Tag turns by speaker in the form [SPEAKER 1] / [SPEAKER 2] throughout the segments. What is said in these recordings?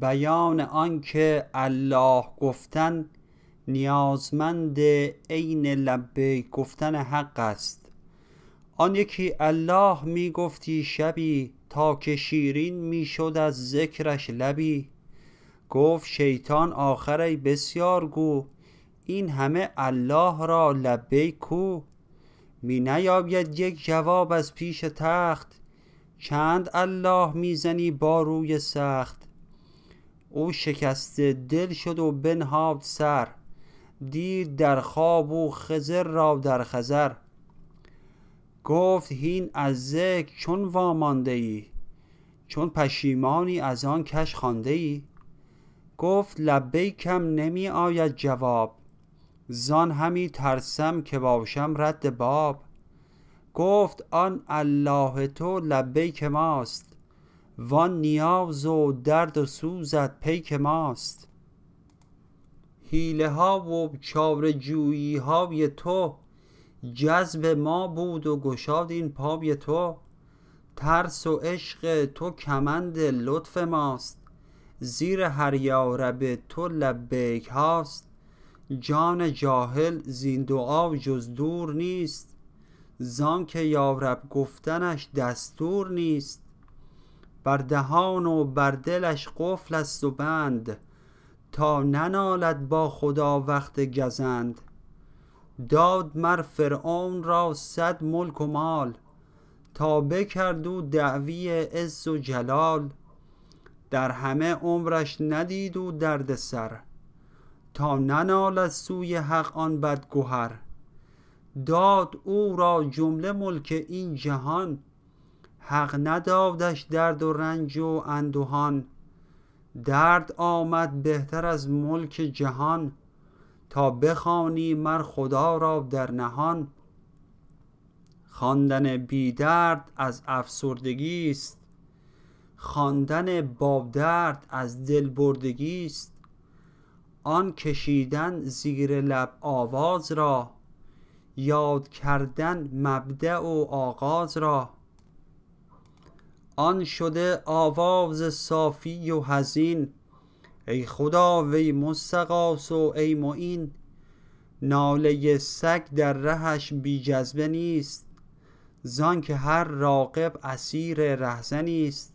[SPEAKER 1] بیان آنکه الله گفتن نیازمند عین لبیک گفتن حق است. آن یکی الله می گفتی شبی تا که شیرین می شد از ذکرش لبی. گفت شیطان آخر ای بسیار گو این همه الله را لبیک کو. می نیاید یک جواب از پیش تخت چند الله می زنی با روی سخت. او شکسته دل شد و بنهاد سر دید در خواب او خضر را در خضر. گفت هین از ذکر چون وامانده ای چون پشیمانی از آن کش خوانده ای گفت لبیکم نمی آید جواب زان همی ترسم که باشم رد باب. گفت آن الله تو لبیک ماست وان نیاز و درد و سوزت پیک ماست. حیله ها و چاره جویی های تو جذب ما بود و گشاد این پای تو. ترس و عشق تو کمند لطف ماست. زیر هر یارب تو لبیک هاست. جان جاهل زین دعا جز دور نیست. زانکه یارب گفتنش دستور نیست. بر دهان و بر دلش قفل است و بند تا ننالد با خدا وقت گزند. داد مر فرعون را صد ملک و مال تا بکرد او دعوی عز و جلال. در همه عمرش ندید او درد سر تا ننالد سوی حق آن بد گهر داد او را جمله ملک این جهان حق ندادش درد و رنج و اندوهان. درد آمد بهتر از ملک جهان. تا بخوانی مر خدا را در نهان. خواندن بی درد از افسردگی است خواندن با درد از دل بردگی است آن کشیدن زیر لب آواز را. یاد کردن مبدأ و آغاز را. آن شده آواز صافی و حزین ای خدا وی مستغاث و ای معین ناله سگ در رهش بی جذبه نیست زانکه هر راغب اسیر رهزنی است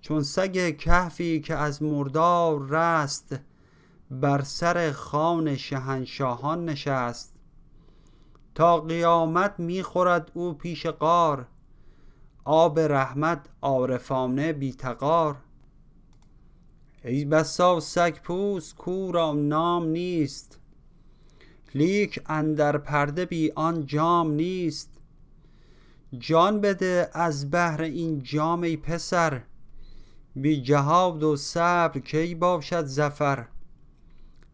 [SPEAKER 1] چون سگ کهفی که از مردار رست بر سر خوان شهنشاهان نشست. تا قیامت می خورد او پیش غار آب رحمت عارفانه بی تغار ای بسا سگ پوست کو نام نیست. لیک اندر پرده بی آن جام نیست. جان بده از بهر این جام ای پسر. بی جهاد و صبر کی باشد ظفر؟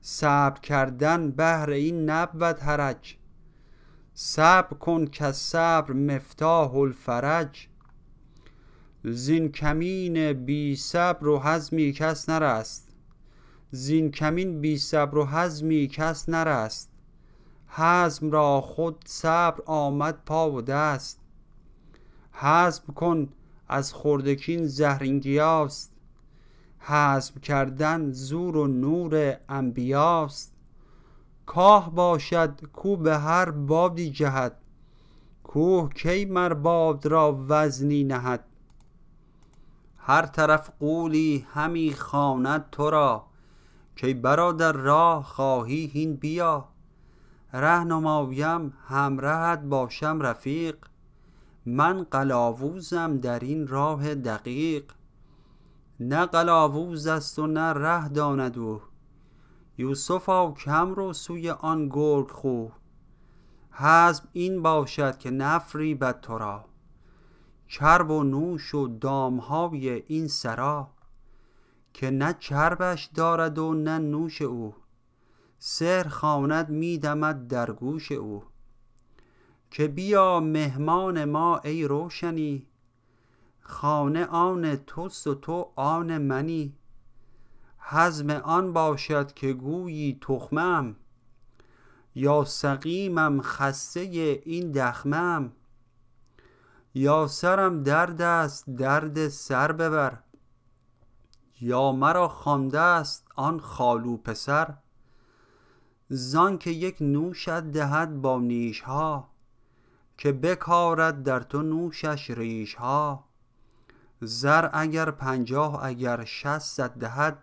[SPEAKER 1] صبر کردن بهر این نبود حرج. صبر کن کالصبر مفتاح الفرج. زین کمین بی صبر و حزمی کس نرست. زین کمین بی صبر و حزمی کس نرست. حزم را خود صبر آمد پا و دست. حزم کن از خرده کاین زهرین گیاست حزم کردن زور و نور انبیاست. کاه باشد کو به هر بادی جهد. کوه کی مر باد را وزنی نهد. هر طرف غولی همی خواند تو را کای برادر راه خواهی هین بیا. ره نمایم همرهت باشم رفیق. من قلاوزم درین راه دقیق. نه قلاوز است و نه ره داند او. یوسفا کم رو سوی آن گرگ خو. حزم این باشد که نفریبد تو را چرب و نوش و دام های این سرا که نه چربش دارد و نه نوش او. سحر خواند می دمد در گوش او. که بیا مهمان ما ای روشنی خانه آن توست و تو آن منی. حزم آن باشد که گویی تخمه ام یا سقیمم خسته این دخمه ام یا سرم درد است درد سر ببر. یا مرا خوانده است آن خالو پسر. زان که یک نوشت دهد با نیش ها که بکارد در تو نوشش ریش ها زر اگر پنجاه اگر شصت دهد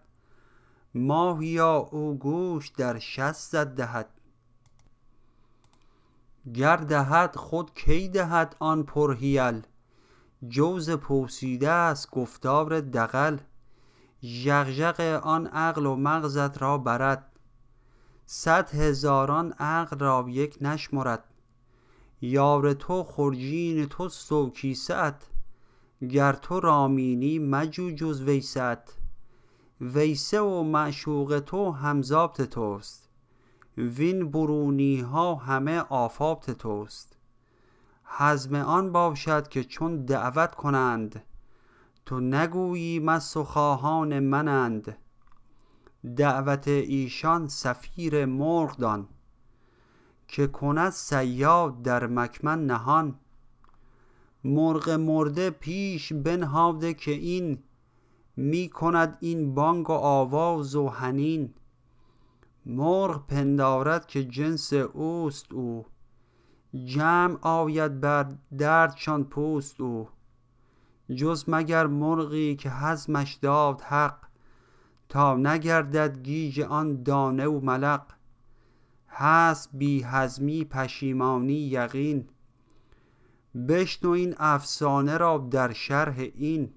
[SPEAKER 1] ماهیا او گوش در شصت دهد. گر دهد خود کی دهد آن پرهیل جوز پوسیده است گفتار دغل. ژغژغ آن عقل و مغزت را برد. صد هزاران عقل را یک نشمرد. یار تو خرجین توست و کیسه ات گر تو رامینی مجو جز ویسه ات ویسه و معشوق تو همزابط توست. وین برونی ها همه آفابط توست. حزم آن باشد که چون دعوت کنند تو نگویی مست و خواهان منند. دعوت ایشان صفیر مرغ دان که کند صیاد در مکمن نهان. مرغ مرده پیش بنهاده که این می کند این بانگ و آواز و حنین مرغ پندارد که جنس اوست او. جمع آید بر دردشان پوست او. جز مگر مرغی که حزمش داد حق تا نگردد گیج آن دانه و ملق. هست بی حزمی پشیمانی یقین. بشنو این افسانه را در شرح این.